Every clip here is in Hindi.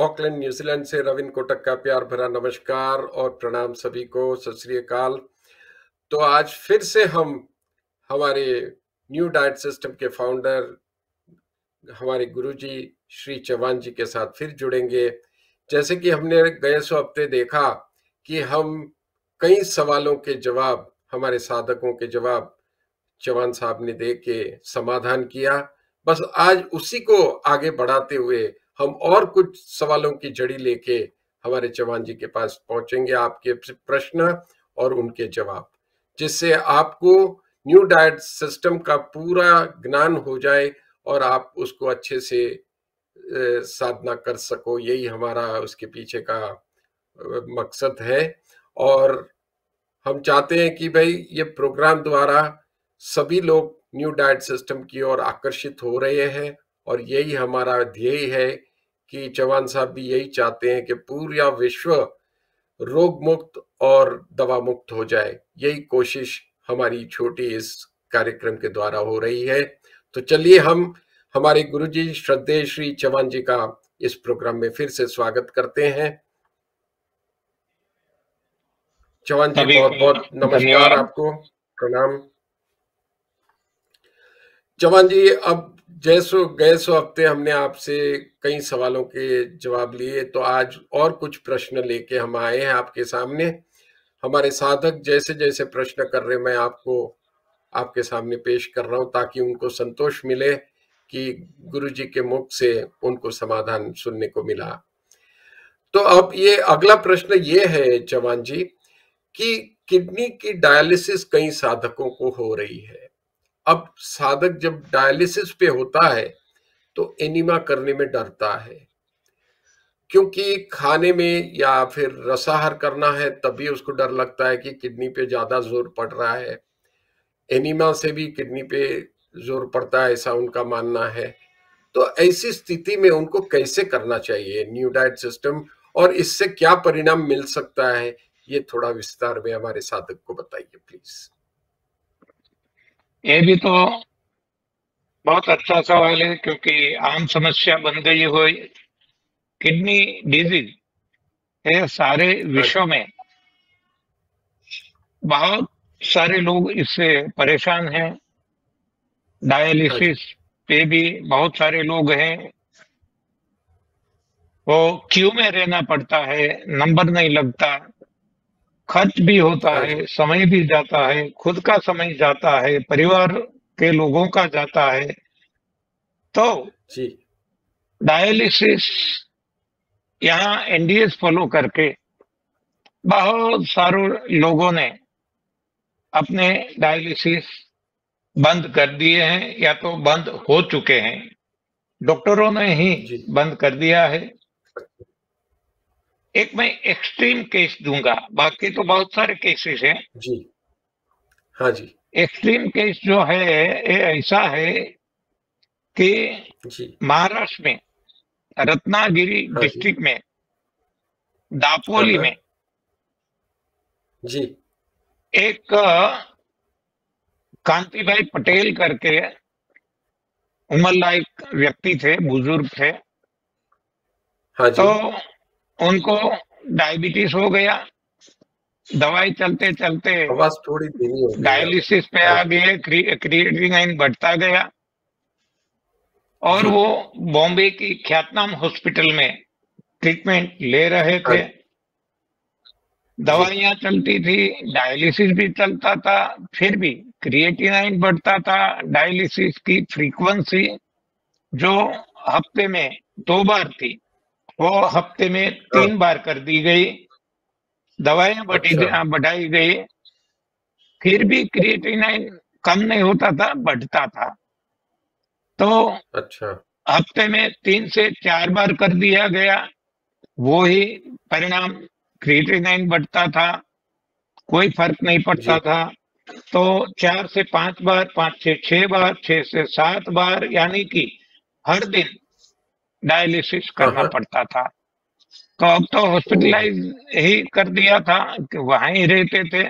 ऑकलैंड न्यूजीलैंड से रविन कोटक का प्यार भरा नमस्कार और प्रणाम सभी को, सत श्रीकाल तो आज फिर से हम, हमारे न्यू डाइट सिस्टम के फाउंडर हमारे गुरुजी श्री चौहान जी के साथ फिर जुड़ेंगे। जैसे कि हमने गए सो हफ़्ते देखा कि हम कई सवालों के जवाब, हमारे साधकों के जवाब चौहान साहब ने दे के समाधान किया। बस आज उसी को आगे बढ़ाते हुए हम और कुछ सवालों की जड़ी लेके हमारे चौहान जी के पास पहुँचेंगे आपके प्रश्न और उनके जवाब, जिससे आपको न्यू डाइट सिस्टम का पूरा ज्ञान हो जाए और आप उसको अच्छे से साधना कर सको। यही हमारा उसके पीछे का मकसद है। और हम चाहते हैं कि भाई ये प्रोग्राम द्वारा सभी लोग न्यू डाइट सिस्टम की ओर आकर्षित हो रहे हैं और यही हमारा ध्येय है कि चौहान साहब भी यही चाहते हैं कि पूरा विश्व रोग मुक्त और दवा मुक्त हो जाए। यही कोशिश हमारी छोटी इस कार्यक्रम के द्वारा हो रही है। तो चलिए हम हमारे गुरुजी श्रद्धेय श्री चौहान जी का इस प्रोग्राम में फिर से स्वागत करते हैं। चौहान जी बहुत बहुत नमस्कार आपको। प्रणाम। चौहान जी अब जैसो गए सो हफ़्ते हमने आपसे कई सवालों के जवाब लिए तो आज और कुछ प्रश्न लेके हम आए हैं आपके सामने। हमारे साधक जैसे जैसे प्रश्न कर रहे मैं आपको, आपके सामने पेश कर रहा हूँ, ताकि उनको संतोष मिले कि गुरु जी के मुख से उनको समाधान सुनने को मिला। तो अब ये अगला प्रश्न ये है चौहान जी, कि किडनी की डायलिसिस कई साधकों को हो रही है। अब साधक जब डायलिसिस पे होता है तो एनिमा करने में डरता है। क्योंकि खाने में या फिर रसाहार करना है, तभी उसको डर लगता है कि किडनी पे ज़्यादा ज़ोर पड़ रहा है। एनिमा से भी किडनी पे ज़ोर पड़ता है, ऐसा उनका मानना है। तो ऐसी स्थिति में उनको कैसे करना चाहिए न्यू डाइट सिस्टम और इससे क्या परिणाम मिल सकता है, ये थोड़ा विस्तार में हमारे साधक को बताइए प्लीज़ ये भी तो बहुत अच्छा सवाल है क्योंकि आम समस्या बन गई हो किडनी डिज़ीज़ ये सारे विश्व में। बहुत सारे लोग इससे परेशान हैं। डायलिसिस पे भी बहुत सारे लोग हैं। वो क्यू में रहना पड़ता है नंबर नहीं लगता। खर्च भी होता है समय भी जाता है खुद का समय जाता है परिवार के लोगों का जाता है। तो जी। डायलिसिस यहाँ एनडीएस फॉलो करके बहुत सारे लोगों ने अपने डायलिसिस बंद कर दिए हैं या तो बंद हो चुके हैं। डॉक्टरों ने ही बंद कर दिया है। एक मैं एक्सट्रीम केस दूँगा। बाकी तो बहुत सारे केसेस हैं। जी। हाँ जी। एक्सट्रीम केस जो है ये ऐसा है कि महाराष्ट्र में रत्नागिरी हाँ डिस्ट्रिक्ट में दापोली हाँ। में जी। एक कांतिभाई पटेल करके उमर लायक व्यक्ति थे बुज़ुर्ग थे। हाँ जी। तो उनको डायबिटीज़ हो गया दवाई चलते चलते थोड़ी डायलिसिस पे आ गए क्रिएटिनिन बढ़ता गया। और वो बॉम्बे की ख्यातनाम हॉस्पिटल में ट्रीटमेंट ले रहे थे। दवाइयाँ चलती थी डायलिसिस भी चलता था फिर भी क्रिएटिनाइन बढ़ता था। डायलिसिस की फ्रीक्वेंसी जो हफ़्ते में दो बार थी वो हफ़्ते में तीन हाँ। बार कर दी गई। दवाइयाँ बढ़ी अच्छा। बढ़ाई गई। फिर भी क्रिएटिनाइन कम नहीं होता था बढ़ता था। तो अच्छा। हफ़्ते में तीन से चार बार कर दिया गया। वो ही परिणाम क्रिएटिनाइन बढ़ता था। कोई फ़र्क नहीं पड़ता था। तो चार से पाँच बार पाँच से छह बार छह से सात बार यानी कि हर दिन डायलिसिस करना हाँ। पड़ता था। तो अब तो हॉस्पिटलाइज ही कर दिया था कि वहाँ ही रहते थे।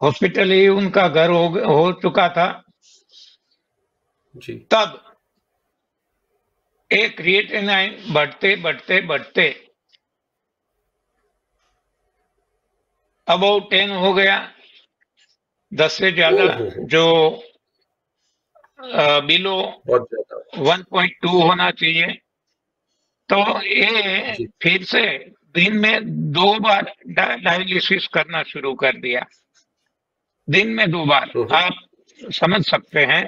हॉस्पिटल ही उनका घर हो, हो चुका था। जी। तब एक क्रिएटिनाइन बढ़ते बढ़ते बढ़ते। अबाउट टेन हो गया। दस से ज़्यादा जो बिलो वन पॉइंट टू होना चाहिए। तो ये फिर से दिन में दो बार डायलिसिस करना शुरू कर दिया। दिन में दो बार। आप समझ सकते हैं।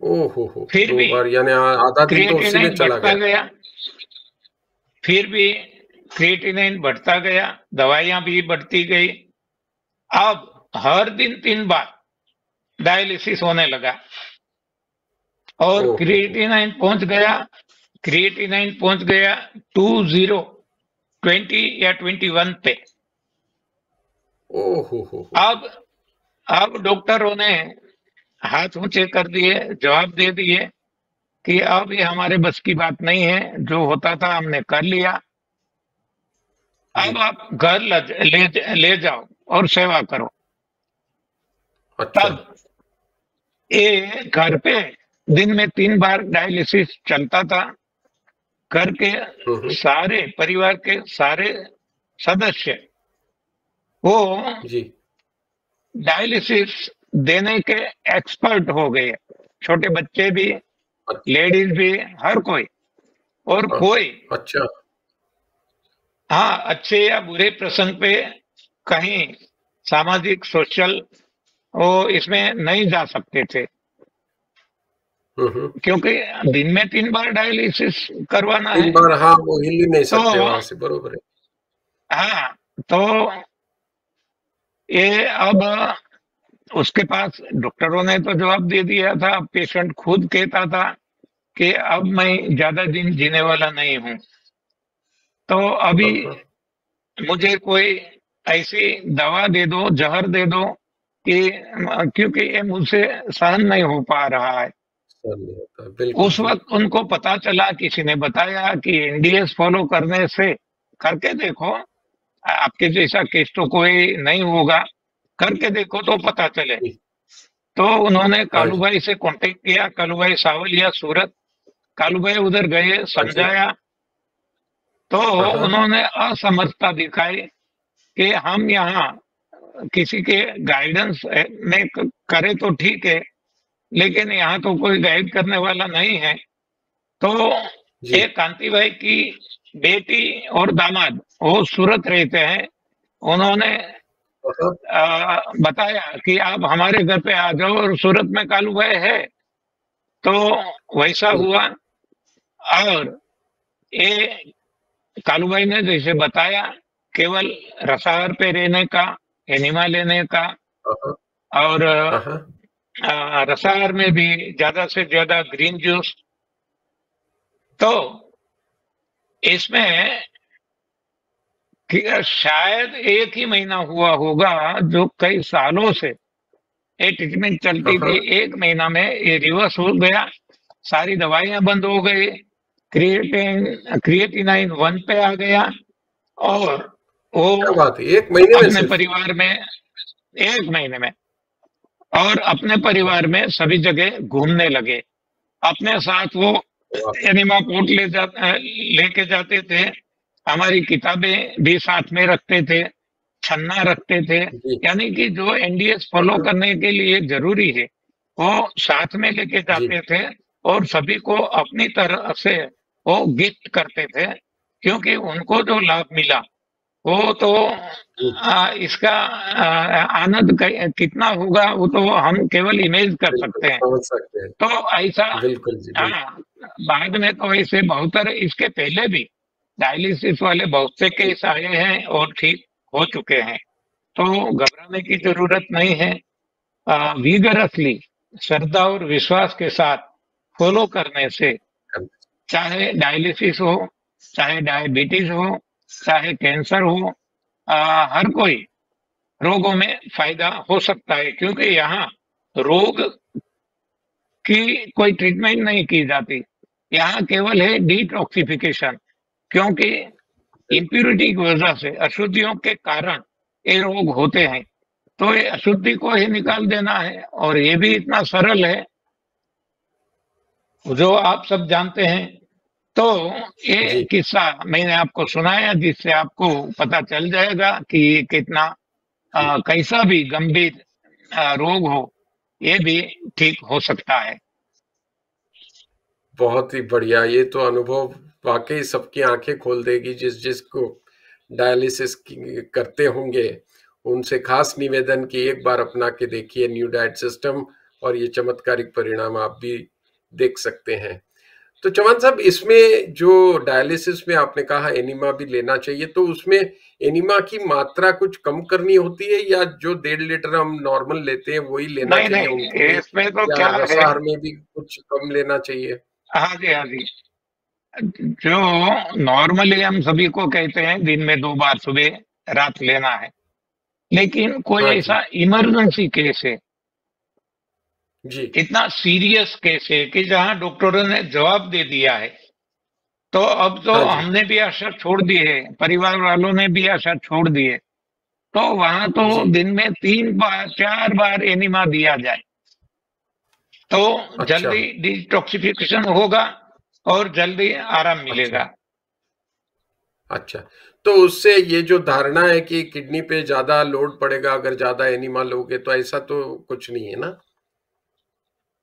ओहो फिर भी यानी आधा दिन तो उसी में क्रिएटिनाइन चला बढ़ता गया। गया। फिर भी क्रिएटिनाइन बढ़ता गया दवाइयाँ भी बढ़ती गई। अब हर दिन तीन बार डायलिसिस होने लगा। और ओहो। क्रिएटिनाइन पहुँच गया क्रिएटिनाइन पहुँच गया टू ज़ीरो ट्वेंटी या ट्वेंटी वन पे हो हो। अब अब डॉक्टरों ने हाथ ऊँचे कर दिए जवाब दे दिए कि अब ये हमारे बस की बात नहीं है जो होता था हमने कर लिया। अब आप घर ले ले जाओ और सेवा करो। अच्छा। तब ये घर पे दिन में तीन बार डायलिसिस चलता था। घर के हम्म, सारे परिवार के सारे सदस्य वो जी। डायलिसिस देने के एक्सपर्ट हो गए। छोटे बच्चे भी लेडीज़ भी हर कोई। और हाँ। कोई। अच्छा। हाँ अच्छे या बुरे प्रसंग पे कहीं सामाजिक सोशल वो इसमें नहीं जा सकते थे। क्योंकि दिन में तीन बार डायलिसिस करवाना तीन है। बार हाँ वो हिल ही नहीं सकते तो- वहाँ से बरोबर है। हाँ तो ये अब उसके पास डॉक्टरों ने तो जवाब दे दिया था पेशेंट खुद कहता था कि अब मैं ज़्यादा दिन जीने वाला नहीं हूँ। तो अभी हाँ, मुझे कोई ऐसी दवा दे दो जहर दे दो कि क्योंकि ये मुझसे सहन नहीं हो पा रहा है। उस वक्त उनको पता चला किसी ने बताया कि एनडीएस फॉलो करने से करके देखो आपके जैसा केस तो कोई नहीं होगा करके देखो तो पता चले। तो उन्होंने कालू भाई से कांटेक्ट किया कालू भाई सावलिया सूरत कालू भाई उधर गए समझाया। तो हाँ। उन्होंने असमर्थता दिखाई कि हम यहाँ किसी के गाइडेंस में करे तो ठीक है लेकिन यहाँ तो कोई गाइड करने वाला नहीं है। तो ये कांति भाई की बेटी और दामाद वो सूरत रहते हैं। उन्होंने आ, बताया कि आप हमारे घर पे आ जाओ और सूरत में कालू भाई है। तो वैसा हुआ। और ये कालू भाई ने जैसे बताया केवल रसाहार पे रहने का एनिमा लेने का हाँ, और हाँ, रसाहार में भी ज़्यादा से ज़्यादा ग्रीन जूस तो इसमें शायद एक ही महीना हुआ होगा जो कई सालों से ये ट्रीटमेंट चलती थी। एक महीना में ये रिवर्स हो गया। सारी दवाइयाँ बंद हो गई। क्रिएटिन क्रिएटिनाइन वन पे आ गया और वो बात है? एक महीने में अपने परिवार में एक महीने में। और अपने परिवार में सभी जगह घूमने लगे। अपने साथ वो एनिमा पोर्ट ले जा लेके जाते थे। हमारी किताबें भी साथ में रखते थे छन्ना रखते थे। यानी कि जो एनडीएस फॉलो करने के लिए ज़रूरी है वो साथ में लेके जाते थे और सभी को अपनी तरह से वो गिफ्ट करते थे क्योंकि उनको जो लाभ मिला वो तो आ, इसका आनंद कितना होगा वो तो हम केवल इमेज कर सकते हैं। सकते हैं। तो ऐसा बिल्कुल जी हाँ बाद में तो ऐसे बहुत इसके पहले भी डायलिसिस वाले बहुत से केस आए हैं और ठीक हो चुके हैं। तो घबराने की ज़रूरत नहीं है। विगरसली श्रद्धा और विश्वास के साथ फॉलो करने से चाहे डायलिसिस हो चाहे डायबिटीज़ हो चाहे कैंसर हो आ, हर कोई रोगों में फ़ायदा हो सकता है क्योंकि यहाँ रोग की कोई ट्रीटमेंट नहीं की जाती। यहाँ केवल है डिटॉक्सिफिकेशन क्योंकि इम्प्यूरिटी की वजह से अशुद्धियों के कारण ये रोग होते हैं। तो ये अशुद्धि को ही निकाल देना है और ये भी इतना सरल है। जो आप सब जानते हैं तो ये किस्सा मैंने आपको सुनाया जिससे आपको पता चल जाएगा कि कितना आ, कैसा भी गंभीर आ, रोग हो ये भी ठीक हो सकता है। बहुत ही बढ़िया। ये तो अनुभव वाकई सबकी आँखें खोल देगी जिस जिसको डायलिसिस करते होंगे। उनसे खास निवेदन कि एक बार अपना के देखिए न्यू डाइट सिस्टम और ये चमत्कारिक परिणाम आप भी देख सकते हैं। तो चौहान साहब इसमें जो डायलिसिस में आपने कहा एनिमा भी लेना चाहिए तो उसमें एनिमा की मात्रा कुछ कम करनी होती है या जो डेढ़ लीटर हम नॉर्मल लेते हैं वही लेना नहीं चाहिए नहीं इसमें तो क्या है? में भी कुछ कम लेना चाहिए? हाँ जी हाँ जी। जो नॉर्मली हम सभी को कहते हैं दिन में दो बार सुबह रात लेना है। लेकिन कोई हाँ ऐसा इमरजेंसी केस है जी। इतना सीरियस केस है कि जहाँ डॉक्टरों ने जवाब दे दिया है तो अब तो हाँ हमने भी आशा छोड़ दी है परिवार वालों ने भी आशा छोड़ दी है तो वहाँ तो दिन में तीन बार चार बार एनिमा दिया जाए तो अच्छा। जल्दी डिटॉक्सिफिकेशन होगा और जल्दी आराम अच्छा। मिलेगा। अच्छा तो उससे ये जो धारणा है कि किडनी पे ज़्यादा लोड पड़ेगा अगर ज़्यादा एनिमा लोगे तो ऐसा तो कुछ नहीं है ना?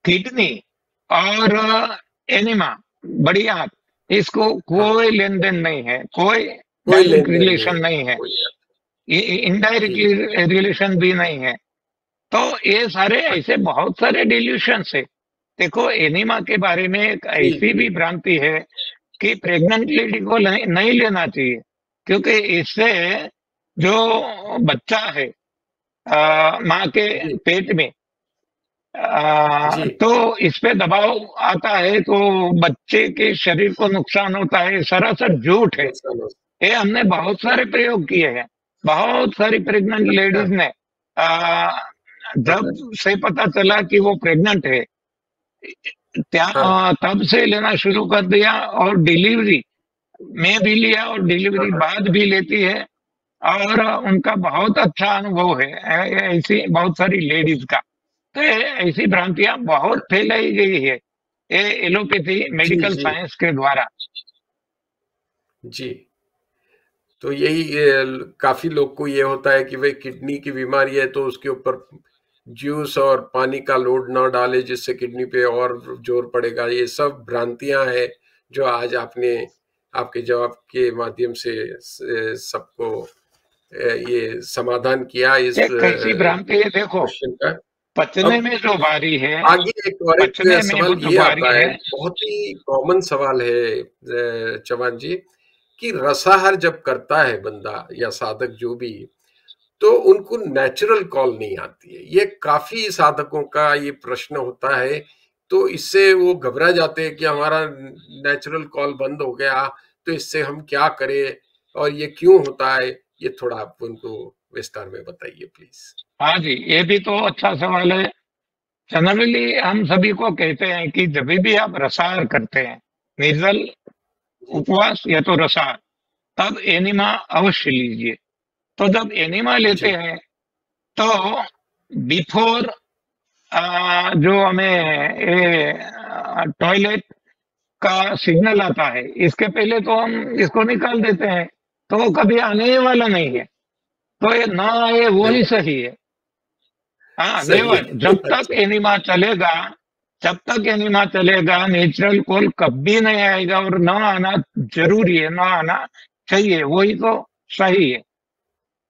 किडनी और एनिमा बड़ी आंत इसको कोई लेन देन नहीं है कोई रिलेशन नहीं। है इनडायरेक्टली रिलेशन भी नहीं है। तो ये सारे ऐसे बहुत सारे डिल्यूशन है। देखो एनिमा के बारे में एक ऐसी भी भ्रांति है कि प्रेग्नेंट लेडी को नहीं लेना चाहिए। क्योंकि इससे जो बच्चा है माँ के पेट में आ, तो इस पे दबाव आता है तो बच्चे के शरीर को नुकसान होता है सरासर झूठ है। ये हमने बहुत सारे प्रयोग किए हैं बहुत सारी प्रेग्नेंट अच्छा लेडीज़ ने। आ, जब से पता चला कि वो प्रेग्नेंट है त्या हाँ। तब से लेना शुरू कर दिया और डिलीवरी में भी लिया और डिलीवरी हाँ। बाद भी लेती है। और उनका बहुत अच्छा अनुभव है ऐसी बहुत सारी लेडीज़ का। तो ऐसी भ्रांतियाँ बहुत फैलाई गई है ये एलोपैथी मेडिकल साइंस के द्वारा। जी। तो यही काफ़ी लोग को ये होता है कि भाई किडनी की बीमारी है तो उसके ऊपर जूस और पानी का लोड ना डाले जिससे किडनी पे और ज़ोर पड़ेगा। ये सब भ्रांतियाँ हैं जो आज आपने आपके जवाब के माध्यम से सबको ये समाधान किया इस भ्रांति है देखो। पचने में जो बारी है आगे एक और एक सवाल जो ये आता है। है बहुत ही कॉमन सवाल है चौहान जी कि रसाहार जब करता है बंदा या साधक जो भी तो उनको नेचुरल कॉल नहीं आती है। ये काफ़ी साधकों का ये प्रश्न होता है तो इससे वो घबरा जाते हैं कि हमारा नेचुरल कॉल बंद हो गया तो इससे हम क्या करें और ये क्यों होता है ये थोड़ा आप उनको विस्तार में बताइए प्लीज़ हाँ जी ये भी तो अच्छा सवाल है। जनरली हम सभी को कहते हैं कि जब भी आप रसार करते हैं निर्जल उपवास या तो रसार तब एनिमा अवश्य लीजिए। तो जब एनिमा लेते जी। हैं तो बिफोर जो हमें टॉयलेट का सिग्नल आता है इसके पहले तो हम इसको निकाल देते हैं तो कभी आने वाला नहीं है। तो ये ना आए वो ही सही है। हाँ है जब तक एनिमा चलेगा जब तक एनिमा चलेगा नेचुरल कोल कभी नहीं आएगा और ना आना ज़रूरी है ना आना चाहिए वही तो सही है।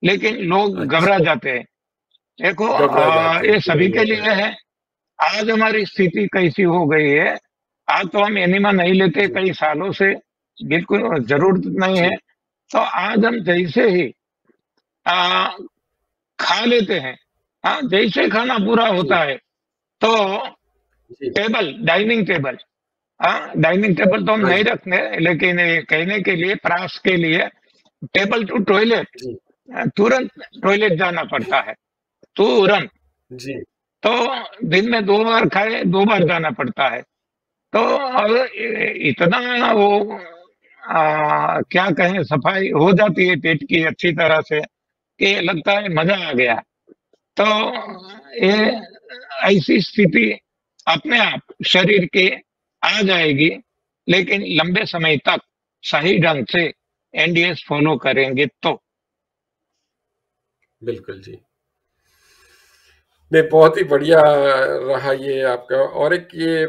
लेकिन लोग अच्छा। घबरा जाते हैं। देखो आ, ये सभी के लिए है। है आज हमारी स्थिति कैसी हो गई है आज तो हम एनिमा नहीं लेते कई सालों से बिल्कुल ज़रूरत नहीं है तो आज हम जैसे ही आ, खा लेते हैं हाँ जैसे खाना पूरा होता है तो टेबल डाइनिंग टेबल हाँ डाइनिंग टेबल तो हम हाँ नहीं रखते लेकिन कहने के लिए प्रास के लिए टेबल टू टॉयलेट तुरंत टॉयलेट जाना पड़ता है तुरंत। जी। तो दिन में दो बार खाए दो बार जाना पड़ता है। तो अब इतना वो आ, क्या कहें सफ़ाई हो जाती है पेट की अच्छी तरह से कि लगता है मज़ा आ गया। तो ये ऐसी स्थिति अपने आप शरीर के आ जाएगी, लेकिन लंबे समय तक सही ढंग से एनडीएस फॉलो करेंगे तो। बिल्कुल जी। नहीं, बहुत ही बढ़िया रहा ये आपका। और एक ये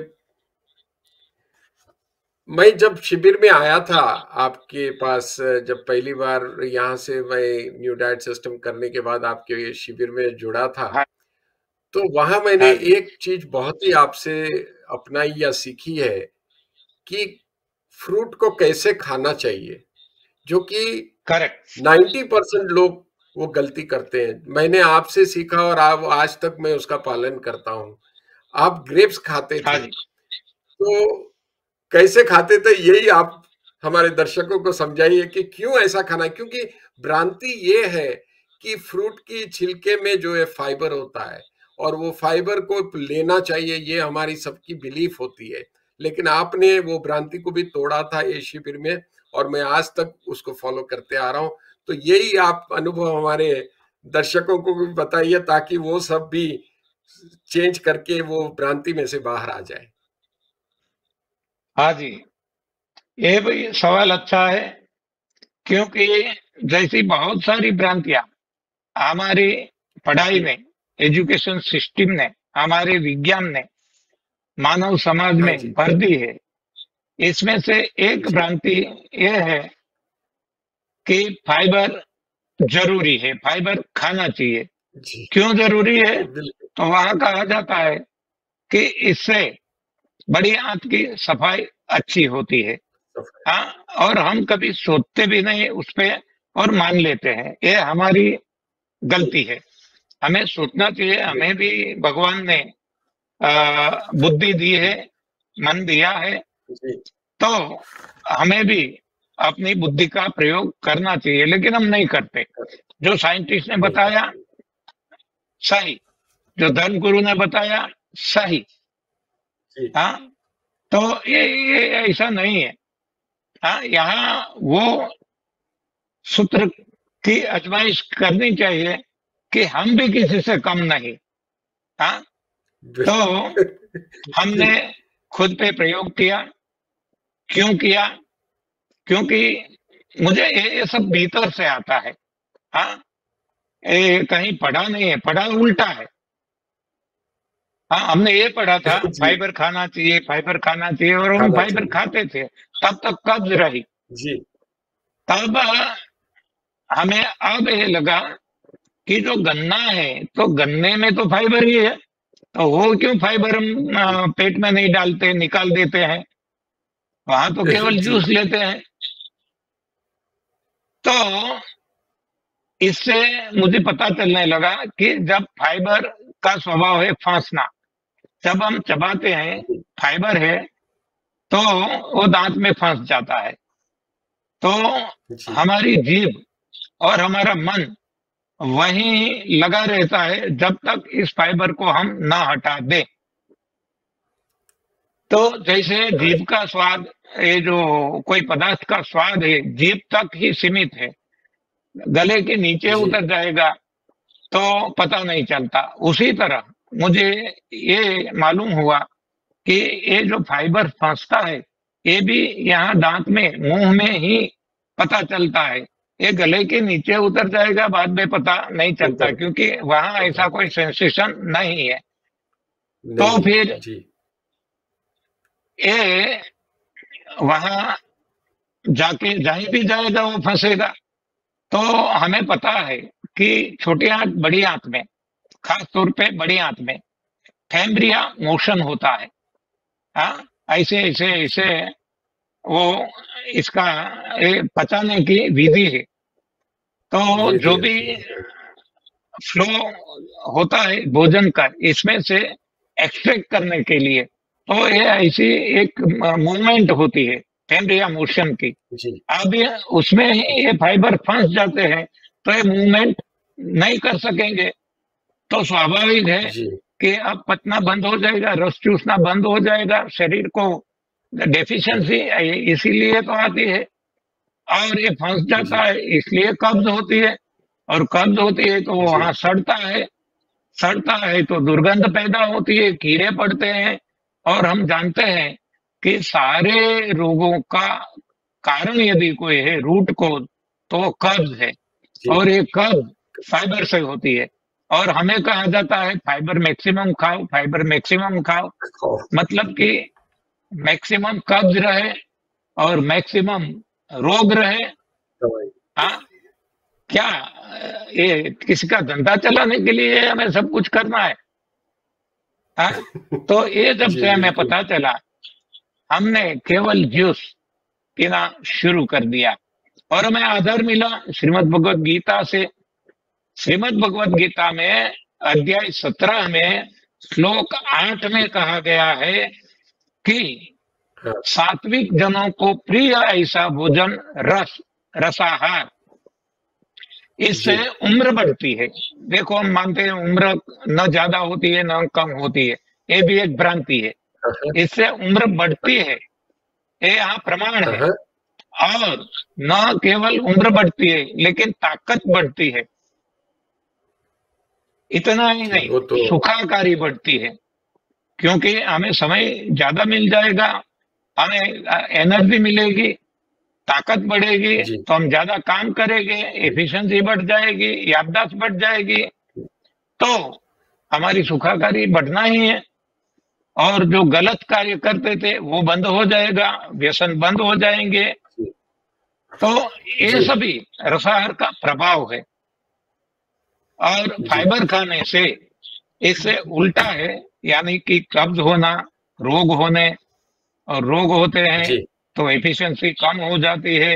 मैं जब शिविर में आया था आपके पास जब पहली बार यहाँ से मैं न्यू डाइट सिस्टम करने के बाद आपके शिविर में जुड़ा था हाँ। तो वहाँ मैंने हाँ एक चीज़ बहुत ही आपसे अपनाई या सीखी है कि फ्रूट को कैसे खाना चाहिए जो कि करेक्ट। नाइन्टी परसेंट लोग वो गलती करते हैं। मैंने आपसे सीखा और आप आज तक मैं उसका पालन करता हूँ। आप ग्रेप्स खाते हाँ थे तो कैसे खाते थे, यही आप हमारे दर्शकों को समझाइए कि क्यों ऐसा खाना है, क्योंकि भ्रांति ये है कि फ्रूट की छिलके में जो है फाइबर होता है और वो फाइबर को लेना चाहिए, ये हमारी सबकी बिलीफ होती है। लेकिन आपने वो भ्रांति को भी तोड़ा था ये शिविर में और मैं आज तक उसको फॉलो करते आ रहा हूँ। तो यही आप अनुभव हमारे दर्शकों को भी बताइए ताकि वो सब भी चेंज करके वो भ्रांति में से बाहर आ जाए। हाँ जी। ये भी सवाल अच्छा है क्योंकि जैसी बहुत सारी भ्रांतियाँ हमारी पढ़ाई में एजुकेशन सिस्टम ने हमारे विज्ञान ने मानव समाज हाँ में भर दी है इसमें से एक भ्रांति यह है कि फाइबर ज़रूरी है फाइबर खाना चाहिए। क्यों ज़रूरी है? तो वहाँ कहा जाता है कि इससे बड़ी आंत की सफ़ाई अच्छी होती है। हाँ और हम कभी सोचते भी नहीं उस पर और मान लेते हैं ये हमारी गलती है। हमें सोचना चाहिए हमें भी भगवान ने आ, बुद्धि दी है मन दिया है तो हमें भी अपनी बुद्धि का प्रयोग करना चाहिए लेकिन हम नहीं करते। जो साइंटिस्ट ने बताया सही। जो धर्म गुरु ने बताया सही। हाँ? तो ये, ऐसा नहीं है। हाँ यहाँ वो सूत्र की अजमाइश करनी चाहिए कि हम भी किसी से कम नहीं। हाँ? तो हमने खुद पे प्रयोग किया। क्यों किया? क्योंकि मुझे ये सब भीतर से आता है। हाँ? कहीं पढ़ा नहीं है पढ़ा उल्टा है। हाँ हमने ये पढ़ा था फाइबर खाना चाहिए फाइबर खाना चाहिए और हम फाइबर खाते थे तब तक कब्ज रही। जी। तब हमें अब ये लगा कि जो गन्ना है तो गन्ने में तो फाइबर ही है तो वो क्यों फाइबर हम पेट में नहीं डालते निकाल देते हैं? वहाँ तो केवल जूस लेते हैं। तो इससे मुझे पता चलने लगा कि जब फाइबर का स्वभाव है फांसना जब हम चबाते हैं फाइबर है तो वो दांत में फंस जाता है। तो हमारी जीभ और हमारा मन वहीं लगा रहता है जब तक इस फाइबर को हम ना हटा दें। तो जैसे जीभ का स्वाद ये जो कोई पदार्थ का स्वाद है जीभ तक ही सीमित है। गले के नीचे उतर जाएगा तो पता नहीं चलता। उसी तरह मुझे ये मालूम हुआ कि ये जो फाइबर फंसता है ये भी यहाँ दांत में मुँह में ही पता चलता है। ये गले के नीचे उतर जाएगा बाद में पता नहीं चलता क्योंकि वहाँ ऐसा कोई सेंसेशन नहीं है। तो फिर ये वहाँ जाके जहीं भी जाएगा वो फंसेगा। तो हमें पता है कि छोटी आंत बड़ी आंत में खास तौर पे बड़ी आंत में। फैम्ब्रिया मोशन होता है। हाँ ऐसे ऐसे ऐसे वो इसका पचाने की विधि है। तो जो भी फ्लो होता है भोजन का इसमें से एक्सट्रैक्ट करने के लिए तो ये ऐसी एक मूवमेंट होती है फैम्ब्रिया मोशन की। अब ये उसमें ये फाइबर फंस जाते हैं तो ये मूवमेंट नहीं कर सकेंगे। तो स्वाभाविक है कि अब पतना बंद हो जाएगा रस चूसना बंद हो जाएगा शरीर को डेफिशिएंसी इसीलिए तो आती है। और ये फंस जाता है इसलिए कब्ज होती है। और कब्ज होती है तो वो वहाँ सड़ता है। सड़ता है तो दुर्गंध पैदा होती है कीड़े पड़ते हैं। और हम जानते हैं कि सारे रोगों का कारण यदि कोई है रूट को तो कब्ज है। और ये कब्ज फाइबर से होती है। और हमें कहा जाता है फाइबर मैक्सिमम खाओ फाइबर मैक्सिमम खाओ। मतलब कि मैक्सिमम कब्ज रहे और मैक्सिमम रोग रहे। हाँ? क्या ये किसी का धंधा चलाने के लिए हमें सब कुछ करना है? हाँ? तो ये जब से हमें पता चला हमने केवल जूस पीना शुरू कर दिया। और हमें आधार मिला श्रीमद भगवत गीता से। श्रीमद भगवत गीता में अध्याय सत्रह में श्लोक आठ में कहा गया है कि। सात्विक जनों को प्रिय ऐसा भोजन रस रसाहार। इससे उम्र बढ़ती है। देखो हम मानते हैं उम्र न ज़्यादा होती है न कम होती है। ये भी एक भ्रांति है। अच्छा। इससे उम्र बढ़ती है। ये यहाँ प्रमाण है। अच्छा। और न केवल उम्र बढ़ती है लेकिन ताकत बढ़ती है। इतना ही नहीं तो... सुखाकारी बढ़ती है। क्योंकि हमें समय ज़्यादा मिल जाएगा हमें एनर्जी मिलेगी ताकत बढ़ेगी तो हम ज़्यादा काम करेंगे एफिशिएंसी बढ़ जाएगी याददाश्त बढ़ जाएगी। तो हमारी सुखाकारी बढ़ना ही है और जो गलत कार्य करते थे वो बंद हो जाएगा व्यसन बंद हो जाएँगे। तो ये सभी रसाहार का प्रभाव है। और फाइबर खाने से इससे उल्टा है यानी कि कब्ज होना रोग होने और रोग होते हैं तो एफिशिएंसी कम हो जाती है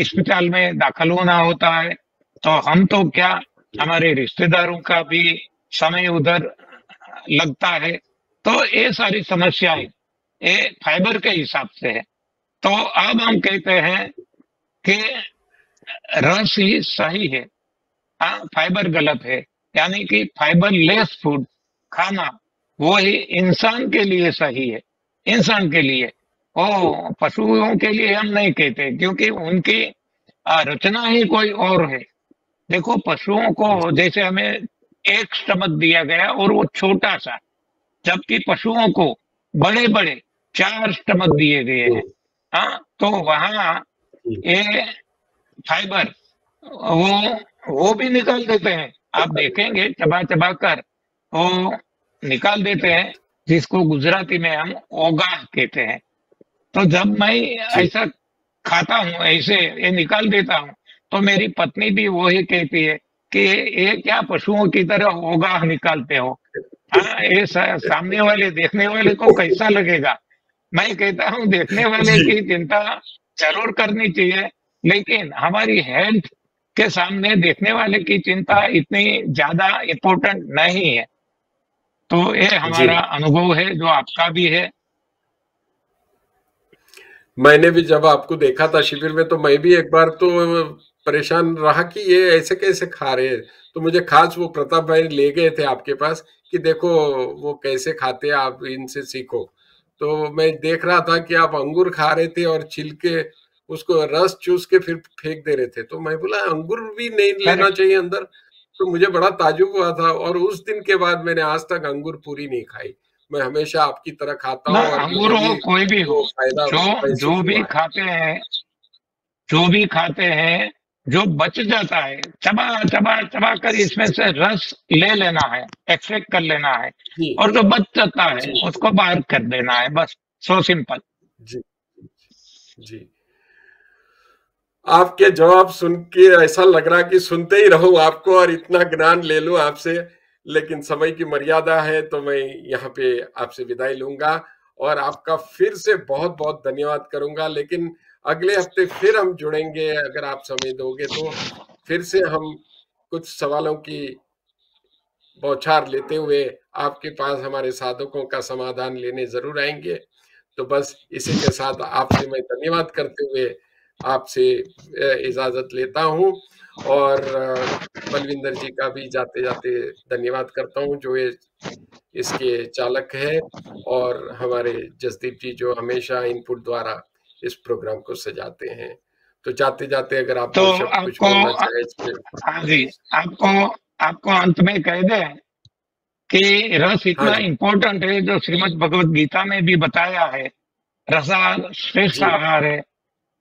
अस्पताल में दाखिल होना होता है। तो हम तो क्या हमारे रिश्तेदारों का भी समय उधर लगता है। तो ये सारी समस्याएँ ये फाइबर के हिसाब से है। तो अब हम कहते हैं कि रस ही सही है। हाँ फाइबर गलत है। यानी कि फाइबर लेस फ़ूड खाना वो ही इंसान के लिए सही है। इंसान के लिए। ओ पशुओं के लिए हम नहीं कहते क्योंकि उनकी रचना ही कोई और है। देखो पशुओं को जैसे हमें एक स्टमक दिया गया और वो छोटा सा जबकि पशुओं को बड़े बड़े चार स्टमक दिए गए हैं। हाँ तो वहाँ ये फाइबर वो वो भी निकाल देते हैं। आप देखेंगे चबा चबा कर वो निकाल देते हैं जिसको गुजराती में हम ओगा कहते हैं। तो जब मैं ऐसा खाता हूँ ऐसे ये निकाल देता हूँ तो मेरी पत्नी भी वो ही कहती है कि ये क्या पशुओं की तरह होगा निकालते हो? हाँ ये सामने वाले देखने वाले को कैसा लगेगा? मैं कहता हूँ देखने वाले की चिंता ज़रूर करनी चाहिए लेकिन हमारी हेल्थ के सामने देखने वाले की चिंता इतनी ज़्यादा इम्पोर्टेंट नहीं है। तो ये हमारा अनुभव है जो आपका भी है। मैंने भी जब आपको देखा था शिविर में तो मैं भी एक बार तो परेशान रहा कि ये ऐसे कैसे खा रहे हैं। तो मुझे खास वो प्रताप भाई ले गए थे आपके पास कि देखो वो कैसे खाते हैं आप इनसे सीखो। तो मैं देख रहा था कि आप अंगूर खा रहे थे और छिलके उसको रस चूस के फिर फेंक दे रहे थे। तो मैं बोला अंगूर भी नहीं लेना चाहिए अंदर। तो मुझे बड़ा ताजुब हुआ था और उस दिन के बाद मैंने आज तक अंगूर पूरी नहीं खाई। मैं हमेशा आपकी तरह खाता हूँ अंगूर हो कोई भी हो जो जो भी खाते हैं जो भी खाते हैं जो बच जाता है चबा चबा चबा कर इसमें से रस ले लेना है एक्सट्रैक्ट कर लेना है और जो बच जाता है उसको बाहर कर देना है बस सो सिंपल जी जी। आपके जवाब सुन के ऐसा लग रहा कि सुनते ही रहूँ आपको और इतना ज्ञान ले लूँ आपसे। लेकिन समय की मर्यादा है तो मैं यहाँ पे आपसे विदाई लूँगा और आपका फिर से बहुत बहुत धन्यवाद करूँगा। लेकिन अगले हफ़्ते फिर हम जुड़ेंगे, अगर आप समय दोगे तो फिर से हम कुछ सवालों की बौछार लेते हुए आपके पास हमारे साधकों का समाधान लेने ज़रूर आएँगे। तो बस इसी के साथ आपसे मैं धन्यवाद करते हुए आपसे इजाज़त लेता हूँ और बलविंदर जी का भी जाते जाते धन्यवाद करता हूँ जो ये इसके चालक है और हमारे जसदीप जी जो हमेशा इनपुट द्वारा इस प्रोग्राम को सजाते हैं। तो जाते जाते अगर आप तो आपको हाँ जी आपको आपको अंत में कह दे कि रस इतना हाँ इम्पोर्टेंट है जो श्रीमद् भगवत गीता में भी बताया है। रसा श्रेष्ठ आहार है।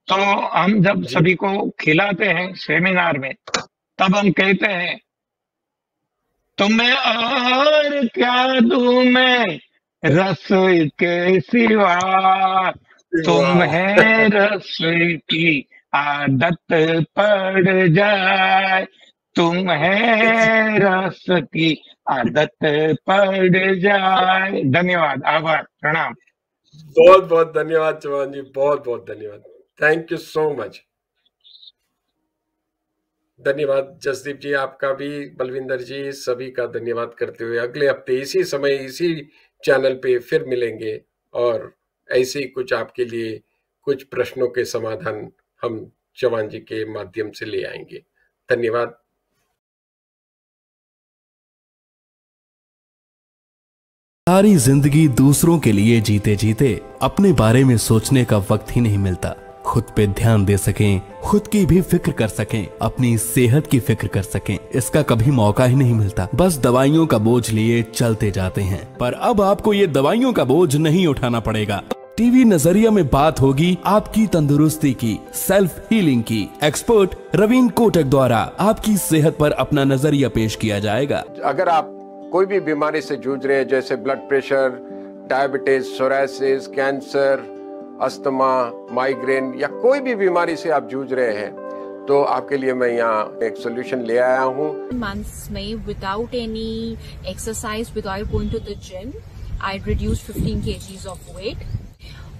तो हम जब सभी को खिलाते हैं सेमिनार में तब हम कहते हैं तुम्हें और क्या दू मैं? रसोई के सिवा तुम वाह। है रस की आदत पड़ जाए। तुम है रस की आदत पड़ जाए। धन्यवाद आभार प्रणाम। बहुत बहुत धन्यवाद चौहान जी बहुत बहुत धन्यवाद। थैंक यू सो मच धन्यवाद, जसदीप जी, आपका भी, बलविंदर जी, सभी का धन्यवाद करते हुए। अगले हफ़्ते इसी समय, इसी चैनल पे फिर मिलेंगे और ऐसे ही कुछ आपके लिए, कुछ प्रश्नों के समाधान हम चौहान जी के माध्यम से ले आएँगे। धन्यवाद। सारी ज़िंदगी दूसरों के लिए जीते जीते अपने बारे में सोचने का वक्त ही नहीं मिलता। खुद पे ध्यान दे सकें, खुद की भी फ़िक्र कर सकें, अपनी सेहत की फ़िक्र कर सकें। इसका कभी मौका ही नहीं मिलता। बस दवाइयों का बोझ लिए चलते जाते हैं। पर अब आपको ये दवाइयों का बोझ नहीं उठाना पड़ेगा। टीवी नज़रिया में बात होगी आपकी तंदुरुस्ती की सेल्फ हीलिंग की। एक्सपर्ट रवीन कोटक द्वारा आपकी सेहत पर अपना नज़रिया पेश किया जाएगा। अगर आप कोई भी बीमारी से जूझ रहे हैं, जैसे blood pressure diabetes psoriasis cancer asthma migraine या कोई भी बीमारी से आप जूझ रहे हैं तो आपके लिए मैं यहाँ एक सोल्यूशन ले आया हूँ। Months में without any exercise without going to the gym I reduced 15 kgs of weight.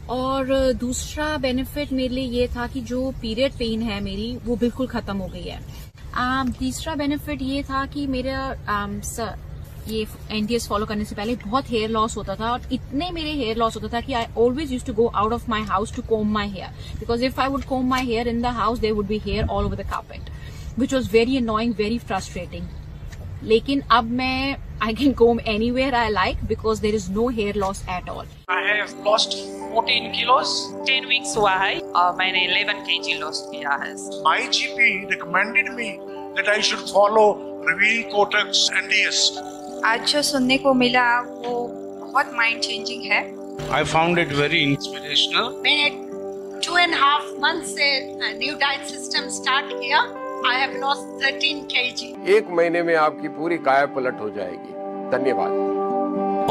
और दूसरा बेनिफिट मेरे लिए ये था कि जो पीरियड पेन है मेरी वो बिल्कुल खत्म हो गई है। Um, तीसरा बेनिफिट ये था कि मेरा um, ये एनटीएस फॉलो करने से पहले बहुत हेयर लॉस होता था और इतने मेरे हेयर लॉस होता था कि I always use to go out of my house to comb my hair because if I would comb my hair in the house there would be hair all over the carpet which was very annoying very frustrating लेकिन अब मैं I can comb anywhere I like because there is no hair loss at all I have lost 14 kilos. 10 weeks हुआ है। और मैंने 11 kg लॉस किया है। My GP recommended me that I should follow Raveen Kotak's NDS. आज जो सुनने को मिला वो बहुत माइंड चेंजिंग है। I found it very inspirational. मैंने टू एंड हाफ़ मंथ से न्यू डाइट सिस्टम स्टार्ट किया। आई हैव लॉस्ट 13 केजी एक महीने में आपकी पूरी काया पलट हो जाएगी। धन्यवाद।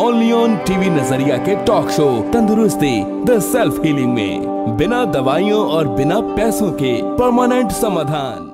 ओनली ऑन टीवी नज़रिया के talk show Tandurusti the self healing में। बिना दवाइयों और बिना पैसों के परमानेंट समाधान।